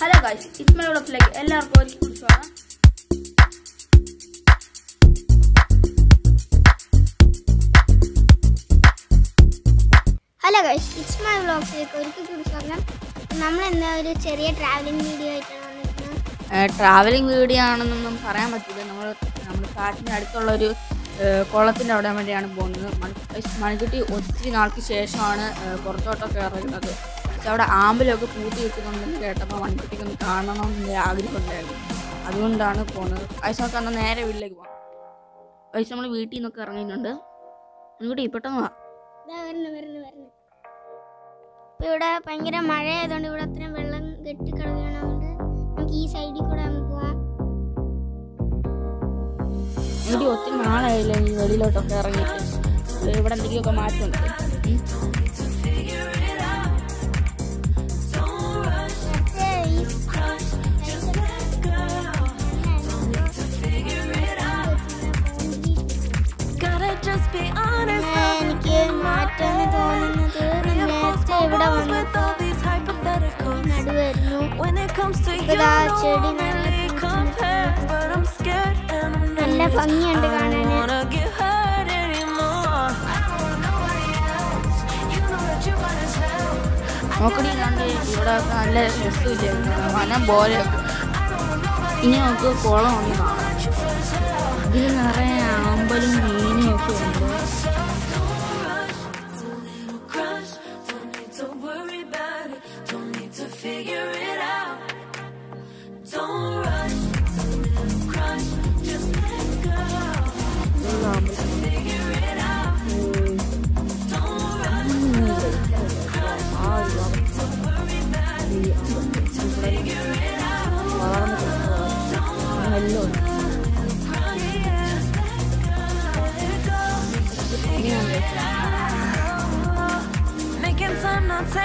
Hello guys ഇസ്മൽ വ്ളോഗ്സിലേക്ക് എല്ലാവർക്കും ഒരു കുറിച്ചാണ് ഹലോ ഗൈസ് ഇറ്റ്സ് മൈ വ്ളോഗ്സിലേക്ക് ഒരിക്കൽ സ്വാഗതം നമ്മൾ എന്താ ഒരു ചെറിയ ട്രാവലിംഗ് വീഡിയോ ആയിട്ടാണ് വന്നിരിക്കുന്നത് ട്രാവലിംഗ് വീഡിയോ ആണെന്നൊന്നും പറയാൻ പറ്റില്ല. നമ്മൾ നമ്മൾ കാറ്റിന്റെ അടുത്തുള്ള ഒരു കുളത്തിന്റെ അവിടെ വേണ്ടിയാണ് പോകുന്നത്. മൺ മൺകുട്ടി ഒത്തിരി നാൾക്ക് ശേഷമാണ് പുറത്തോട്ടൊക്കെ ഇറങ്ങുന്നത്. അവിടെ ആമ്പലൊക്കെ പൂട്ടി വെക്കുന്നുണ്ടെന്ന് കേട്ടപ്പോൾ വൺകുട്ടിക്ക് ഒന്ന് കാണണം എന്ന് ആഗ്രഹം ഉണ്ടായിരുന്നു അതുകൊണ്ടാണ് പോണത്. പൈസ നമുക്ക് എന്നാൽ നേരെ വീട്ടിലേക്ക് പോകാം വയസ്സ് നമ്മൾ വീട്ടിൽ നിന്നൊക്കെ ഇറങ്ങിയിട്ടുണ്ട്. വൺകുട്ടി പെട്ടെന്ന് വാ. ഇപ്പൊ ഇവിടെ ഭയങ്കര മഴ ആയതുകൊണ്ട് ഇവിടെ അത്രയും വെള്ളം കെട്ടി കിടക്കുകയാണ്. അതുകൊണ്ട് നമുക്ക് ഈ സൈഡിൽ കൂടെ നമുക്ക് പോവാം. ഒത്തിരി നാളായില്ലേ ഈ വെളിയിലോട്ടൊക്കെ ഇറങ്ങിയിട്ട്. ഇവിടെ എന്തെങ്കിലുമൊക്കെ മാറ്റമുണ്ട്? Know that you might as well. നോക്കടി കണ്ട് ഇവിടെ നല്ല രസമില്ല വനം പോലെയൊക്കെ ഇനി നമുക്ക് കുളം ഒന്ന് കാണാം ഇതിൽ നിറയെ ആമ്പലും മീനും ഒക്കെ ഉണ്ട്. Don't need to figure it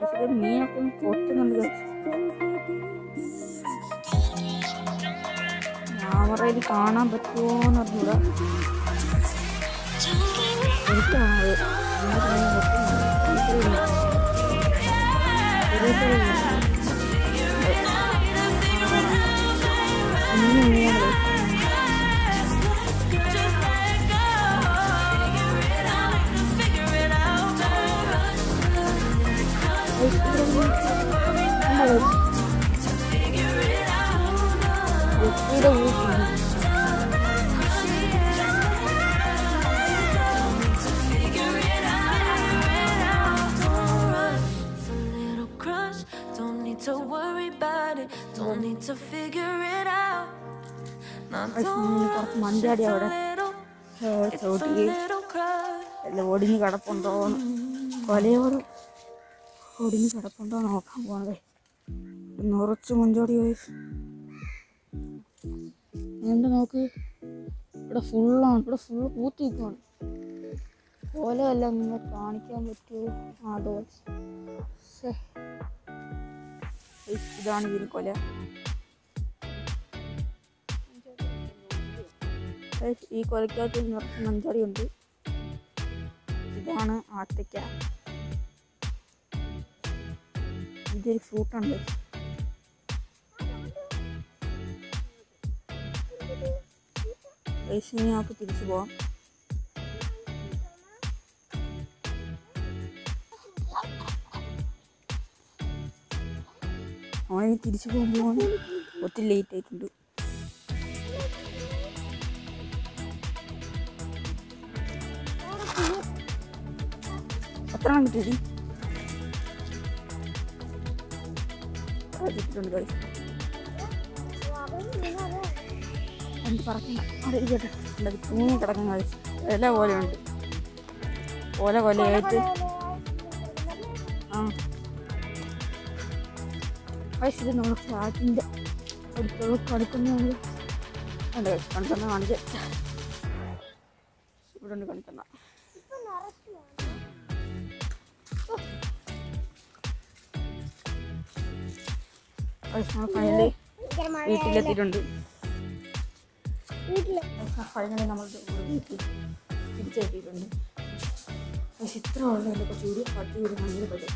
ഇത് മീനൊക്കെ പൊട്ടുന്നുണ്ട് ക്യാമറയിൽ കാണാൻ ഇങ്ങോട്ട് മീൻ need to worry about it. Don't need to figure it out. Now don't rush. It's a little. അല്ല ഒടിഞ്ഞ് കിടപ്പുണ്ടോന്ന് കൊലയോട് ഒടിഞ്ഞ് കിടപ്പുണ്ടോ നോക്കാൻ പോണത് നിറച്ച് മുഞ്ചോടി പോയി എന്താ നോക്ക് ഇവിടെ ഫുള്ളാണ് ഇവിടെ ഫുള്ള് പൂത്തി നിൽക്കുവാണ് കൊലയല്ല നിങ്ങൾ കാണിക്കാൻ പറ്റുമോ ആ. ഏയ്, ഇതാണ് ഇതിന് കൊല. ഏയ്, ഈ കൊലക്കകത്ത് നിറച്ച് മഞ്ചാടി ഉണ്ട് ഇതാണ് ആത്തയ്ക്ക ഇതൊരു ഫ്രൂട്ടുണ്ട് ഇനി നമുക്ക് തിരിച്ചു പോവാം. ഇനി തിരിച്ചു പോകുമ്പോൾ ഒത്തിരി ലേറ്റ് ആയിട്ടുണ്ട്. എത്ര കിട്ടി കിട്ടിയിട്ടുണ്ട് അവിടെ തൂങ്ങി കിടക്കുന്ന കഴിച്ച് ഇല ഉണ്ട്. ഓല പോലെ ആയിട്ട്. ആ. ഇത് നമ്മൾ ഫ്ലാറ്റിന്റെ അടുത്തുള്ള കണിത്തണ്ണയാണ് ഉണ്ട് കണിത്തണ്ണ കാണിച്ച് ഇവിടെ ഉണ്ട് കണിത്തണ്ണ ഫൈനലി വീട്ടിലെത്തിയിട്ടുണ്ട് ഫൈനലി നമ്മൾ വീട്ടിൽ തിരിച്ചെത്തിയിട്ടുണ്ട്. പക്ഷെ ഇത്ര ഉള്ളതിന്റെ ചൂട് പട്ടി ഒരു നല്ല പറ്റും